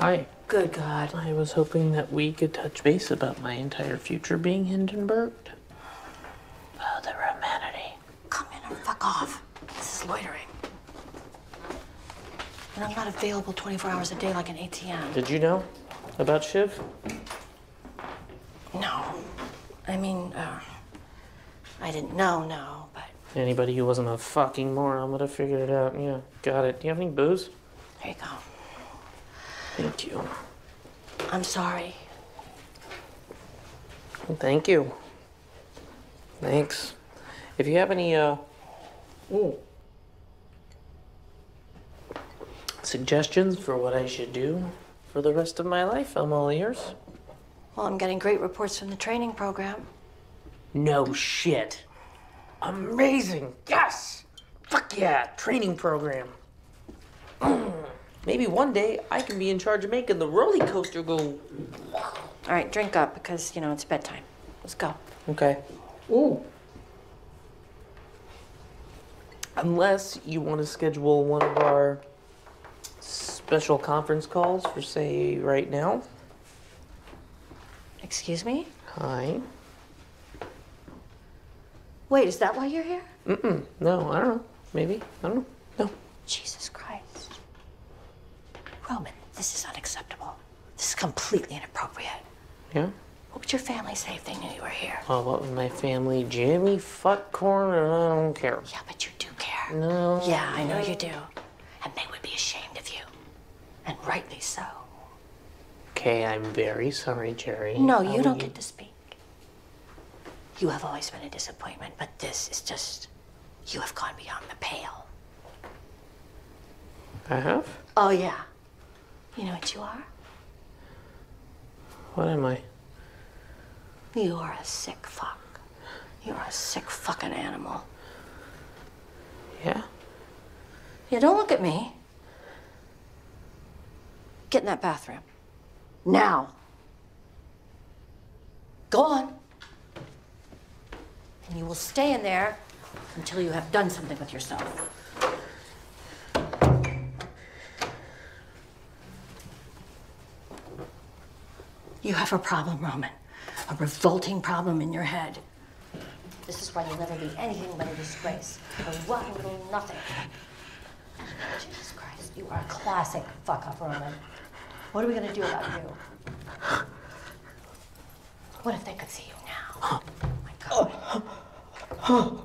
Hi. Good God. I was hoping that we could touch base about my entire future being Hindenburged. Oh, the romanity. Come in or fuck off. This is loitering. And I'm not available 24 hours a day like an ATM. Did you know about Shiv? No. I mean, uh, I didn't know, no, but Anybody who wasn't a fucking moron would have figured it out. Yeah, got it. Do you have any booze? there you go. Thank you. I'm sorry. Thank you. Thanks. If you have any, uh, ooh, suggestions for what I should do for the rest of my life, I'm all ears. Well, I'm getting great reports from the training program. No shit. Amazing. Yes. Fuck yeah. Training program. Maybe one day I can be in charge of making the roller coaster go. All right, drink up because, you know, it's bedtime. Let's go. Okay. Ooh. Unless you want to schedule one of our special conference calls for, say, right now. Excuse me? Hi. Wait, is that why you're here? Mm-mm. No, I don't know. Maybe. I don't know. No. Jesus Christ. This is unacceptable. This is completely inappropriate. Yeah? What would your family say if they knew you were here? Oh, what would my family? Jimmy fuck corn, and I don't care. Yeah, but you do care. No. Yeah, I know you do. And they would be ashamed of you. And rightly so. Okay, I'm very sorry, Gerri. No, you don't be- get to speak. You have always been a disappointment, but this is just. You have gone beyond the pale. I have? Oh, yeah. You know what you are? What am I? You are a sick fuck. You are a sick fucking animal. Yeah? Yeah, don't look at me. Get in that bathroom. Now. Go on. And you will stay in there until you have done something with yourself. You have a problem, Roman. A revolting problem in your head. This is why you'll never be anything but a disgrace. A rotten little nothing. Jesus Christ, you are a classic fuck up, Roman. What are we gonna do about you? What if they could see you now? Oh my God.